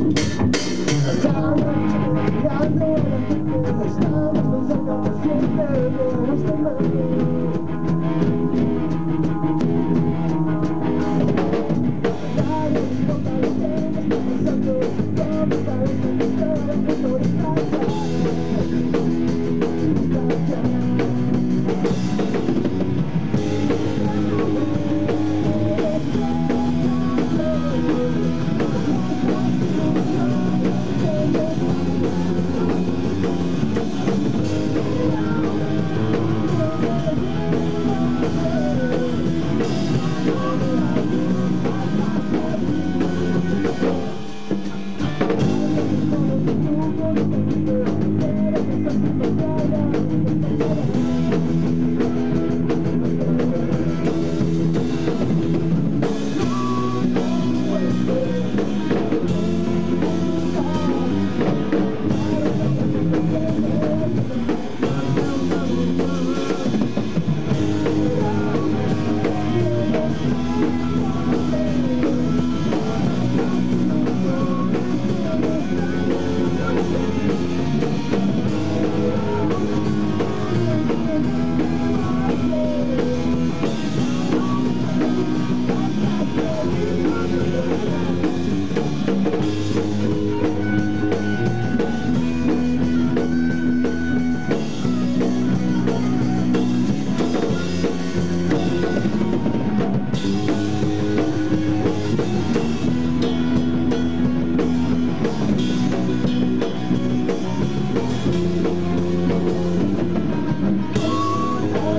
Sabes, ya no eres tú, estabas pensando siempre, no eres tan mal.